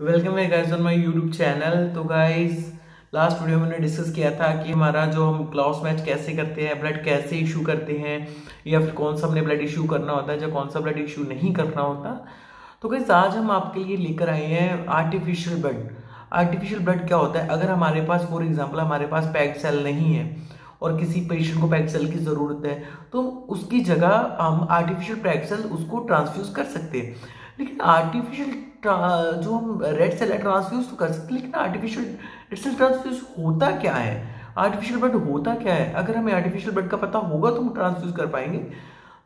Welcome है guys on my YouTube channel तो guys last video में मैंने डिस्कस किया था कि हमारा जो हम क्लॉस मैच कैसे करते हैं ब्लड कैसे इशू करते हैं, या फिर कौन सा हमने ब्लड इशू करना होता है या कौन सा ब्लड इशू नहीं करना होता। तो गाइस आज हम आपके लिए लेकर आए हैं आर्टिफिशियल ब्लड आर्टिफिशियल ब्लड क्या होता है? अगर हमारे पास फॉर एग्ज़ाम्पल हमारे पास पैक सेल नहीं है और किसी पेशेंट को पैक सेल की ज़रूरत है तो उसकी जगह हम आर्टिफिशियल पैक सेल उसको ट्रांसफ्यूज कर सकते हैं। लेकिन आर्टिफिशियल जो हम रेड सेल ट्रांसफ्यूज तो कर सकते हैं, लेकिन आर्टिफिशियल रेड सेल ट्रांसफ्यूज होता क्या है? आर्टिफिशियल ब्लड होता क्या है? अगर हमें आर्टिफिशियल ब्लड का पता होगा तो हम ट्रांसफ्यूज कर पाएँगे।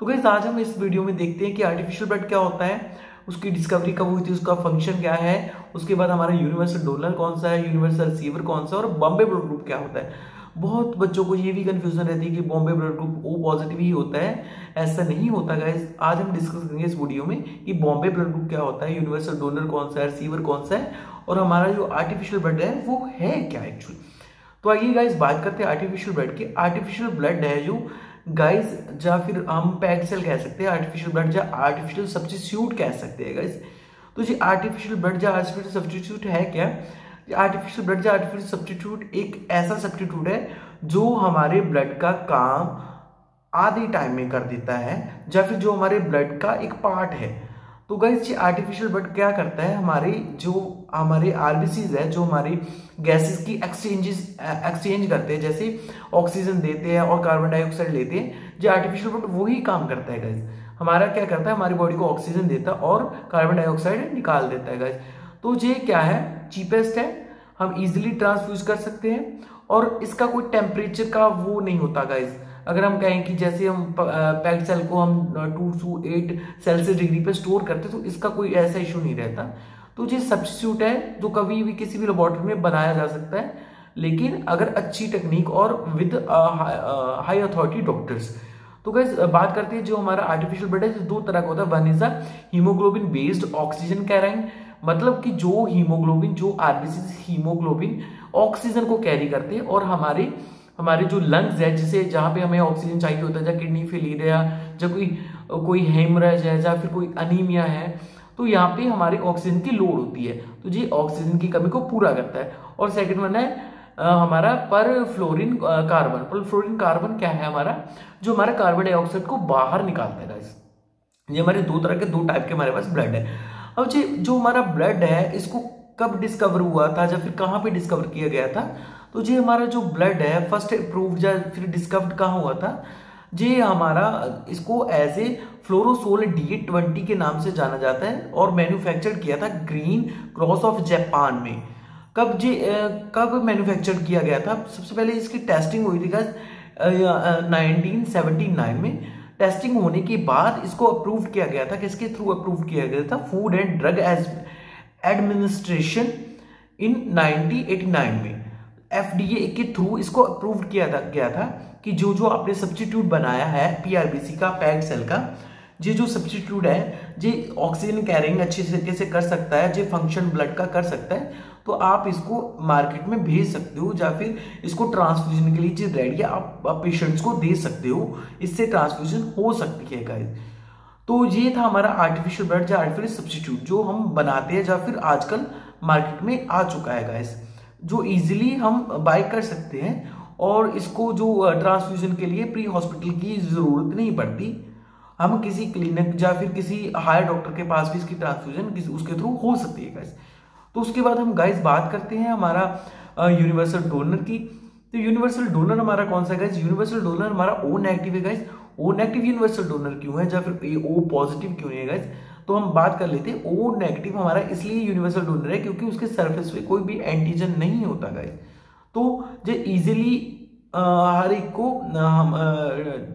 तो गैस आज हम इस वीडियो में देखते हैं कि आर्टिफिशियल ब्लड क्या होता है, उसकी डिस्कवरी कब हुई थी, उसका फ़ंक्शन क्या है, उसके बाद हमारा यूनिवर्सल डोनर कौन सा है यूनिवर्सल रिसीवर कौन सा है, और बॉम्बे ब्लड ग्रुप क्या होता है। बहुत बच्चों को ये भी कंफ्यूजन रहती है कि Bombay blood group O positive ही होता है। ऐसा नहीं होता गाइस आज हम डिस्कस करेंगे इस वीडियो में कि बॉम्बे ब्लड ग्रुप क्या होता है यूनिवर्सल डोनर कौन सा है रिसीवर कौन सा है, और हमारा जो आर्टिफिशियल ब्लड है, वो है क्या एक्चुअली तो आइए गाइज़ बात करते हैं आर्टिफिशियल ब्लड की। आर्टिफिशियल ब्लड है जो गाइज़ या फिर हम पैक सेल कह सकते हैं आर्टिफिशियल ब्लड या आर्टिफिशियल सब्सिट्यूट कह सकते हैं गाइज़ तो जी आर्टिफिशियल ब्लड या आर्टिफिशियल सब्सिट्यूट है क्या? आर्टिफिशियल ब्लड या आर्टिफिशियल सब्सटीट्यूट एक ऐसा सब्सटीट्यूट है जो हमारे ब्लड का काम आधे टाइम में कर देता है या फिर जो हमारे ब्लड का एक पार्ट है। तो गाइस ये आर्टिफिशियल ब्लड क्या करता है? हमारे जो, हमारे आरबीसीज है, जो हमारी गैसेस की एक्सचेंजेस एक्सचेंज करते हैं, जैसे ऑक्सीजन देते हैं और कार्बन डाइऑक्साइड लेते हैं जो आर्टिफिशियल ब्लड वही काम करता है गाइस हमारा क्या करता है? हमारी बॉडी को ऑक्सीजन देता है और कार्बन डाइऑक्साइड निकाल देता है गाइस तो ये क्या है? चीपेस्ट है। हम इजिली ट्रांसफ्यूज कर सकते हैं। और इसका कोई टेम्परेचर का वो नहीं होता गाइज़ अगर हम कहें कि जैसे हम पैक्ड सेल को हम two to eight Celsius degree पे स्टोर करते तो इसका कोई ऐसा इशू नहीं रहता। तो ये सब्सिट्यूट है, जो कभी भी किसी भी लेबोरेटरी में बनाया जा सकता है। लेकिन अगर अच्छी टेक्निक और विद हाई अथॉरिटी डॉक्टर्स तो गैस बात करते हैं जो हमारा आर्टिफिशियल ब्लड है दो तरह का होता है। One is a haemoglobin based oxygen carrier मतलब कि जो हीमोग्लोबिन जो आरबीसी हीमोग्लोबिन ऑक्सीजन को कैरी करते हैं और हमारे हमारे जो लंग्स है, जिसे जहाँ पे हमें ऑक्सीजन चाहिए होता है या किडनी फेलियर या या कोई कोई हेमरेज है या फिर कोई अनीमिया है तो यहाँ पे हमारे ऑक्सीजन की लोड होती है। तो जी ऑक्सीजन की कमी को पूरा करता है। और सेकंड वन है हमारा पर फ्लोरिन कार्बन पर फ्लोरिन कार्बन क्या है हमारा? जो हमारा कार्बन डाइऑक्साइड को बाहर निकालता है ये हमारे दो तरह के, दो टाइप के हमारे पास ब्लड है। अब जी, जो हमारा ब्लड है, इसको कब डिस्कवर हुआ था, या फिर कहाँ पे डिस्कवर किया गया था? तो जी, हमारा जो ब्लड है फ़र्स्ट अप्रूव्ड या फिर डिस्कवर्ड कहाँ हुआ था? जी, हमारा, इसको as a fluorosol D twenty के नाम से जाना जाता है और मैन्युफैक्चर किया था ग्रीन क्रॉस ऑफ़ जापान में। कब जी कब मैन्युफैक्चर किया गया था? सबसे पहले इसकी टेस्टिंग हुई थी नाइनटीन सेवेंटी नाइन में। टेस्टिंग होने के बाद इसको अप्रूव किया गया था, किसके थ्रू अप्रूव किया गया था? Food and drug as administration in 1989 में। एफडीए के थ्रू इसको अप्रूव किया था, गया था कि जो जो आपने सब्सटीट्यूट बनाया है पीआरबीसी का पैग सेल का, ये जो सब्सटीट्यूट है, ये ऑक्सीजन कैरिंग अच्छे तरीके से कर सकता है, ये फ़ंक्शन ब्लड का कर सकता है। तो आप इसको मार्केट में भेज सकते हो या फिर इसको ट्रांसफ्यूजन के लिए चीज़ रेडी आप पेशेंट्स को दे सकते हो, इससे ट्रांसफ्यूजन हो सकती है गाइज़ तो ये था हमारा आर्टिफिशियल ब्लड या आर्टिफिशियल सब्सटीट्यूट जो हम बनाते हैं या फिर आजकल मार्केट में आ चुका है गाइस जो इजीली हम बाय कर सकते हैं और इसको जो ट्रांसफ्यूजन के लिए प्री हॉस्पिटल की ज़रूरत नहीं पड़ती। हम किसी क्लिनिक या फिर किसी हायर डॉक्टर के पास भी इसकी ट्रांसफ्यूजन उसके थ्रू हो सकती है गाइस तो उसके बाद हम गाइस बात करते हैं हमारा यूनिवर्सल डोनर की। तो यूनिवर्सल डोनर हमारा कौन सा गाइस यूनिवर्सल डोनर हमारा ओ नेगेटिव है guys O negative universal donor क्यों है? या फिर ओ पॉजिटिव क्यों है गाइस तो हम बात कर लेते हैं। ओ नेगेटिव हमारा इसलिए यूनिवर्सल डोनर है क्योंकि उसके सरफेस पे कोई भी एंटीजन नहीं होता गाइस तो जो इजीली हर एक को हम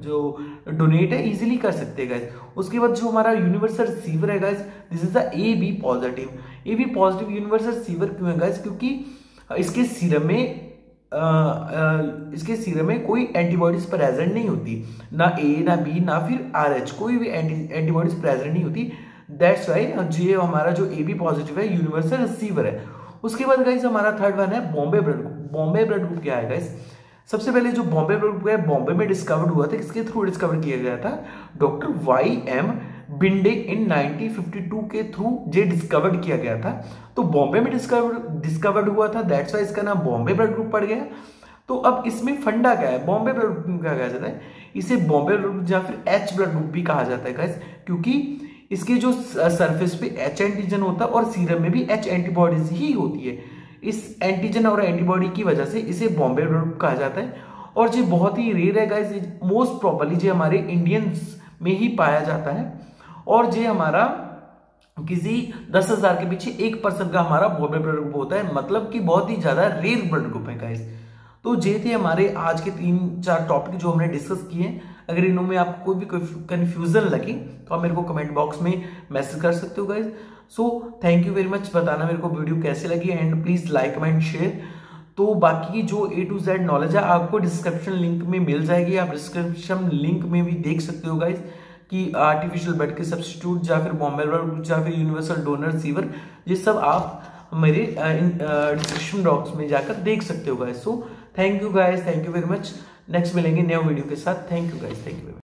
जो डोनेट है इजीली कर सकते हैं गाइस उसके बाद जो हमारा यूनिवर्सल रिसीवर है guys this is the A B positive A B positive universal receiver क्यों है गैस क्योंकि इसके सीरम में इसके सीरम में कोई एंटीबॉडीज प्रेजेंट नहीं होती. ना ए ना बी ना फिर आर एच कोई भी एंटी एंटीबॉडीज प्रेजेंट नहीं होती. दैट्स वाई ये हमारा जो ए बी पॉजिटिव है यूनिवर्सल रिसीवर है. उसके बाद गाइस हमारा थर्ड वन है Bombay blood group Bombay blood group क्या है गाइस सबसे पहले जो बॉम्बे है बॉम्बे में डिस्कवर्ड हुआ था, किसके थ्रू डिस्कवर किया गया था? Doctor Y M Bhende in 1952 के थ्रू जे डिस्कवर्ड किया गया था। तो बॉम्बे में डिस्कवर डिस्कवर्ड हुआ था दैट्स वाई इसका नाम बॉम्बे ब्लड ग्रुप पड़ गया। तो अब इसमें फंडा क्या है? बॉम्बे ब्लड ग्रुप क्या कहा जाता है? इसे बॉम्बे ब्लड ग्रुप या फिर एच ब्लड ग्रुप भी कहा जाता है क्योंकि इसके जो सरफेस पे एच एंटीजन होता है और सीरम में भी एच एंटीबॉडीज ही होती है। इस एंटीजन और एंटीबॉडी की वजह से इसे बॉम्बे ब्लड ग्रुप कहा जाता है। और ये बहुत ही रेयर है गाइस मोस्ट प्रॉपरली ये हमारे इंडियंस में ही पाया जाता है। और ये हमारा किसी दस हज़ार के पीछे एक परसेंट का हमारा बॉम्बे ब्लड ग्रुप होता है। मतलब कि बहुत ही ज़्यादा रेयर ब्लड ग्रुप है गाइस तो ये थे हमारे आज के तीन चार टॉपिक जो हमने डिस्कस किए हैं। अगर इनमें आपको कोई भी कंफ्यूजन लगे तो आप मेरे को कमेंट बॉक्स में मैसेज कर सकते हो guys so thank you very much बताना मेरे को वीडियो कैसे लगी and please like comment share तो बाकी जो ए टू जेड नॉलेज है, आपको डिस्क्रिप्शन लिंक में मिल जाएगी। आप डिस्क्रिप्शन लिंक में भी देख सकते हो गाइज़ कि आर्टिफिशियल बेड के सब्सिट्यूट या फिर बॉम्बे या फिर यूनिवर्सल डोनर सीवर ये सब आप मेरे डिस्क्रिप्शन बॉक्स में जाकर देख सकते हो guys so thank you guys thank you very much next मिलेंगे नए वीडियो के साथ. Thank you guys thank you